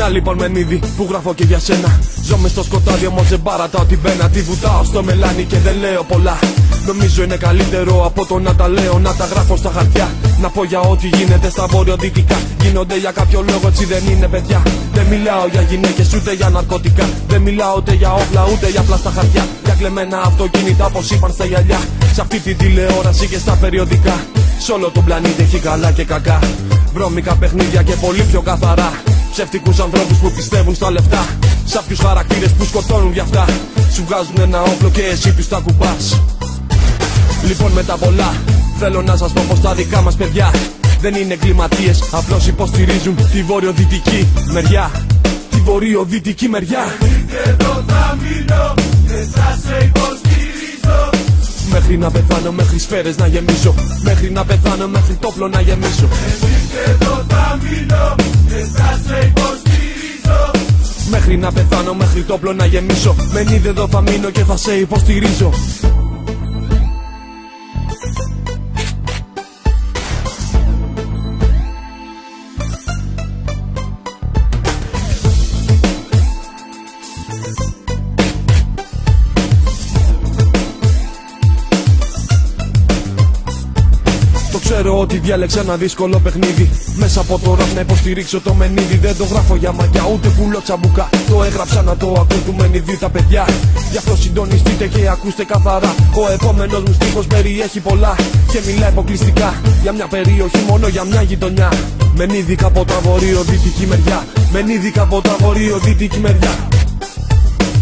Να λοιπόν μενίδι που γράφω και για σένα. Ζω μες στο σκοτάδι όμως δεν παρατάω την πένα. Τη βουτάω στο μελάνι και δεν λέω πολλά. Νομίζω είναι καλύτερο από το να τα λέω Να τα γράφω στα χαρτιά. Να πω για ό,τι γίνεται στα βορειοδυτικά. Γίνονται για κάποιο λόγο έτσι δεν είναι παιδιά. Δεν μιλάω για γυναίκες ούτε για ναρκωτικά. Δεν μιλάω ούτε για όπλα ούτε για πλάστα χαρτιά. Για κλεμμένα αυτοκίνητα όπως είπαν στα γυαλιά. Σε αυτή την τηλεόραση και στα περιοδικά. Σ' όλο τον πλανήτη έχει καλά και κακά. Βρώμικα παιχνίδια και πολύ πιο καθαρά Ψεύτικους ανθρώπους που πιστεύουν στα λεφτά. Σάπιους χαρακτήρες που σκοτώνουν για αυτά. Σου βγάζουν ένα όπλο και εσύ τους τα κουμπάς Λοιπόν με τα πολλά Θέλω να σας πω πως τα δικά μας παιδιά Δεν είναι εγκληματίες. Απλώς υποστηρίζουν τη βορειοδυτική μεριά. Τη βορειοδυτική μεριά. Εδώ θα μείνω και θα σε υποστηρίζω. Μέχρι να πεθάνω, μέχρι σφαίρες να γεμίσω. Μέχρι να πεθάνω, μέχρι τόπλο να γεμίσω. Εδώ θα Μέχρι να πεθάνω, μέχρι τόπλο να γεμίσω. Μεν εδώ θα μείνω και θα σε υποστηρίζω ξέρω ότι διάλεξα ένα δύσκολο παιχνίδι. Μέσα από το ραπ να υποστηρίξω το μενίδι. Δεν το γράφω για μαγιά ούτε πουλό τσαμπουκά. Το έγραψα να το ακούν του μενιδί τα παιδιά. Γι' αυτό συντονιστείτε και ακούστε καθαρά. Ο επόμενος μου στίχος περιέχει πολλά. Και μιλάει αποκλειστικά για μια περιοχή, μόνο για μια γειτονιά. Μενίδι από τα βορείο-δυτική μεριά. Μενίδι από τα βορείο-δυτική μεριά.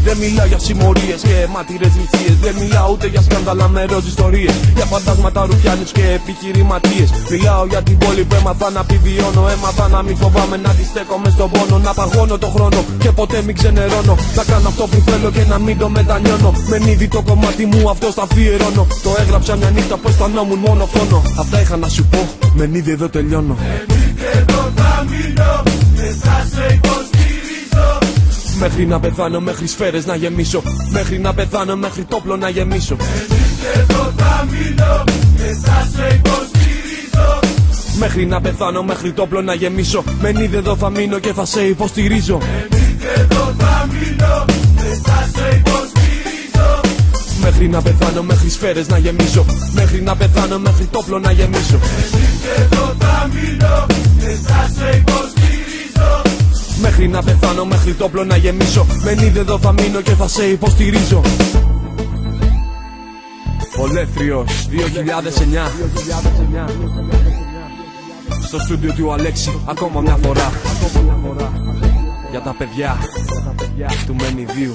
Δεν μιλάω για συμμορίες και μάτυρες νησίε. Δεν μιλάω ούτε για σκάνδαλα με ροζ ιστορίες. Για φαντάσματα ρουφιάνου και επιχειρηματίες. Μιλάω για την πόλη που έμαθα να επιβιώνω. Έμαθα να μην φοβάμαι να αντιστέκομαι στον πόνο. Να παγώνω το χρόνο και ποτέ μην ξενερώνω. Να κάνω αυτό που θέλω και να μην το μετανιώνω. Με νίδι το κομμάτι μου αυτό θα αφιερώνω. Το έγραψα μια νύχτα που αισθανόμουν μόνο φόνο. Αυτά είχα να σου πω. Με νίδι εδώ τελειώνω. εδώ θα μείνω και θα σε Μέχρι να πεθάνω, μέχρι σφαίρες να γεμίσω. Μέχρι να πεθάνω, μέχρι τόπλο να γεμίσω. Εδώ θα μείνω και θα σε υποστηρίζω Μέχρι να πεθάνω, μέχρι τόπλο να γεμίσω. Μεν εδώ θα μείνω και θα σε υποστηρίζω εδώ θα μείνω και θα σε υποστηρίζω. Μέχρι να πεθάνω, μέχρι σφαίρες να γεμίσω. Μέχρι να πεθάνω, μέχρι τόπλο να γεμίσω. εδώ θα Μέχρι να πεθάνω, μέχρι το όπλο να γεμίσω. Μεν είδε εδώ θα μείνω και θα σε υποστηρίζω. Ολέθριος 2009 Στο στούντιο του Αλέξη ακόμα μια φορά. Για τα παιδιά του Μενιδίου